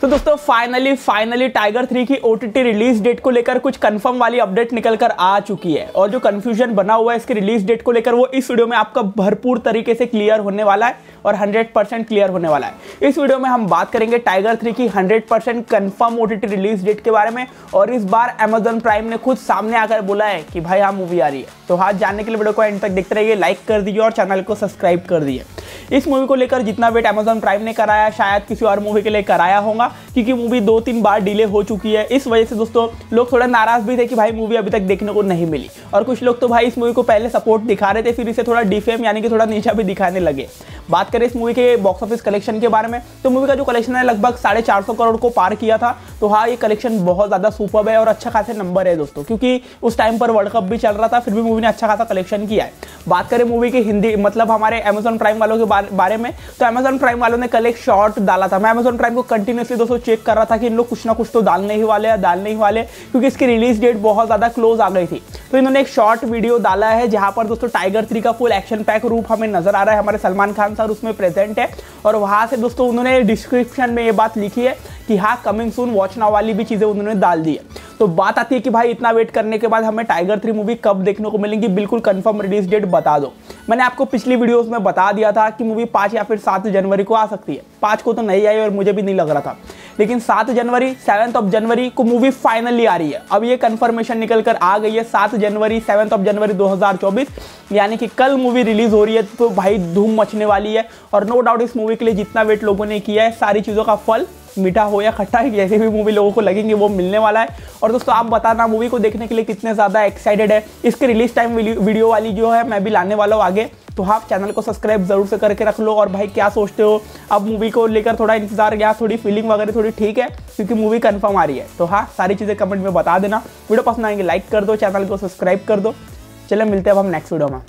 तो दोस्तों finally finally tiger three की ओ रिलीज़ डेट को लेकर कुछ कंफर्म वाली अपडेट निकल कर आ चुकी है। और जो कंफ्यूजन बना हुआ है इसकी रिलीज़ डेट को लेकर, वो इस वीडियो में आपका भरपूर तरीके से क्लियर होने वाला है और 100% क्लियर होने वाला है। इस वीडियो में हम बात करेंगे टाइगर थ्री की 100% कंफर्म ओ रिलीज़ डेट के बारे में और इस बार अमेजोन प्राइम ने खुद सामने आकर बोला है कि भाई हाँ मूवी आ रही है। तो हाथ जानने के लिए वीडियो को एंड तक देखते रहिए लाइक कर दीजिए और चैनल को सब्सक्राइब कर दिए इस मूवी को लेकर जितना वेट अमेजोन प्राइम ने कराया, शायद किसी और मूवी के लिए कराया होगा, क्योंकि मूवी दो तीन बार डिले हो चुकी है। इस वजह से दोस्तों, लोग थोड़ा नाराज़ भी थे कि भाई मूवी अभी तक देखने को नहीं मिली। और कुछ लोग तो भाई इस मूवी को पहले सपोर्ट दिखा रहे थे, फिर इसे थोड़ा डिफेम यानी कि थोड़ा नीचा भी दिखाने लगे। बात करें इस मूवी के बॉक्स ऑफ़िस कलेक्शन के बारे में तो मूवी का जो कलेक्शन है, लगभग साढ़े चार सौ करोड़ को पार किया था। तो हाँ ये कलेक्शन बहुत ज़्यादा सुपर है और अच्छा खासा नंबर है दोस्तों, क्योंकि उस टाइम पर वर्ल्ड कप भी चल रहा था, फिर भी मूवी ने अच्छा खासा कलेक्शन किया है। बात करें मूवी की हिंदी मतलब हमारे अमेजोन प्राइम वालों के बारे में तो अमेजोन प्राइम वालों ने कल एक शॉर्ट डाला था। मैं अमेजोन प्राइम को कंटिन्यूसली दोस्तों चेक कर रहा था कि इन लोग कुछ ना कुछ तो डालने ही वाले या डालने ही वाले क्योंकि इसकी रिलीज़ डेट बहुत ज़्यादा क्लोज आ गई थी। तो इन्होंने एक शॉर्ट वीडियो डाला है, जहाँ पर दोस्तों टाइगर थ्री का फुल एक्शन पैक रूप हमें नज़र आ रहा है। हमारे सलमान खान सर उसमें प्रेजेंट है और वहाँ से दोस्तों उन्होंने डिस्क्रिप्शन में ये बात लिखी है कि हाँ कमिंग सून वॉच नाउ वाली भी चीज़ें उन्होंने डाल दी है। तो बात आती है कि भाई इतना वेट करने के बाद हमें टाइगर थ्री मूवी कब देखने को मिलेंगी? बिल्कुल कंफर्म रिलीज़ डेट बता दो। मैंने आपको पिछली वीडियोस में बता दिया था कि मूवी पाँच या फिर सात जनवरी को आ सकती है। पाँच को तो नहीं आई और मुझे भी नहीं लग रहा था। लेकिन सात जनवरी सेवन्थ ऑफ़ जनवरी को मूवी फाइनली आ रही है। अब ये कंफर्मेशन निकल कर आ गई है सात जनवरी सेवन्थ ऑफ़ जनवरी 2024 यानी कि कल मूवी रिलीज़ हो रही है तो भाई धूम मचने वाली है। और नो डाउट इस मूवी के लिए जितना वेट लोगों ने किया है, सारी चीज़ों का फल मीठा हो या खट्टा है, जैसे भी मूवी लोगों को लगेंगे, वो मिलने वाला है। और दोस्तों, आप बताना मूवी को देखने के लिए कितने ज़्यादा एक्साइटेड है। इसके रिलीज़ टाइम वीडियो वाली जो है, मैं भी लाने वाला हूँ आगे। तो हाँ चैनल को सब्सक्राइब ज़रूर से करके रख लो। और भाई, क्या सोचते हो? अब मूवी को लेकर थोड़ा इंतज़ार या थोड़ी फीलिंग वगैरह थोड़ी ठीक है, क्योंकि मूवी कन्फर्म आ रही है। तो हाँ सारी चीज़ें कमेंट में बता देना। वीडियो पसंद आएँगे लाइक कर दो चैनल को सब्सक्राइब कर दो। चले, मिलते हैं अब हम नेक्स्ट वीडियो में।